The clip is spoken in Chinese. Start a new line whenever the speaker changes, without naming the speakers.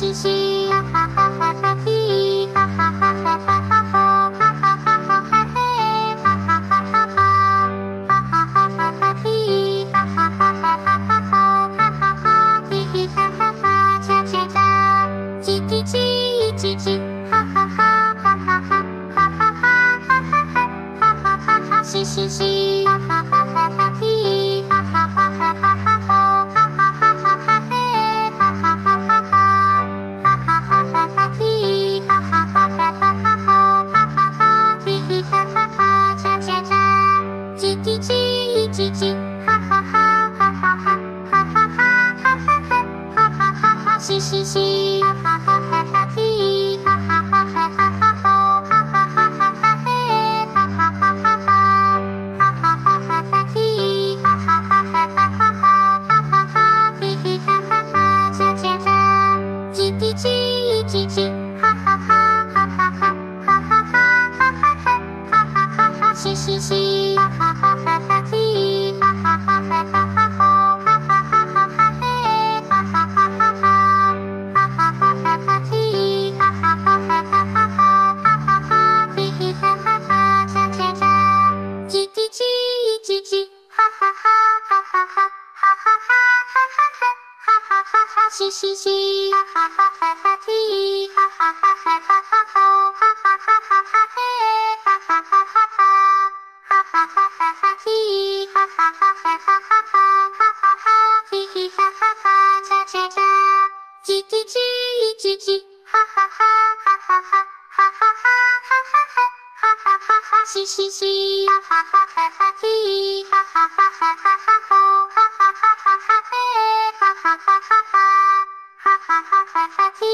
嘻嘻，哈哈哈哈哈嘿，哈哈哈哈哈哈吼，哈哈哈哈嘿嘿，哈哈哈哈哈，哈哈哈哈哈嘿，哈哈哈哈哈哈吼，哈哈哈嘿嘿哈哈哈，恰恰恰，叽叽叽叽叽，哈哈哈哈哈哈，哈哈哈哈哈哈，哈哈哈哈嘻嘻嘻，嘻嘻，哈哈哈哈哈嘿，哈哈哈哈哈哈吼，哈哈哈哈哈嘿，哈哈哈哈哈，哈哈哈哈哈嘿，哈哈哈哈哈哈哈，哈哈哈嘿嘿哈哈哈，恰恰恰，叽叽叽叽叽，哈哈哈哈哈哈，哈哈哈哈哈哈，哈哈哈哈嘻嘻嘻，哈哈哈，哈哈哈哈哈哈，哈哈嘻嘻嘻，哈哈哈哈哈嘿，哈哈哈哈哈哈吼，哈哈哈哈哈嘿，哈哈哈哈哈，哈哈哈哈哈嘿，哈哈哈哈哈哈哈，哈哈哈嘿嘿哈哈哈，恰恰恰，叽叽叽叽叽，哈哈哈哈哈哈，哈哈哈哈哈哈，哈哈哈哈嘻嘻嘻，哈哈哈哈哈嘿，哈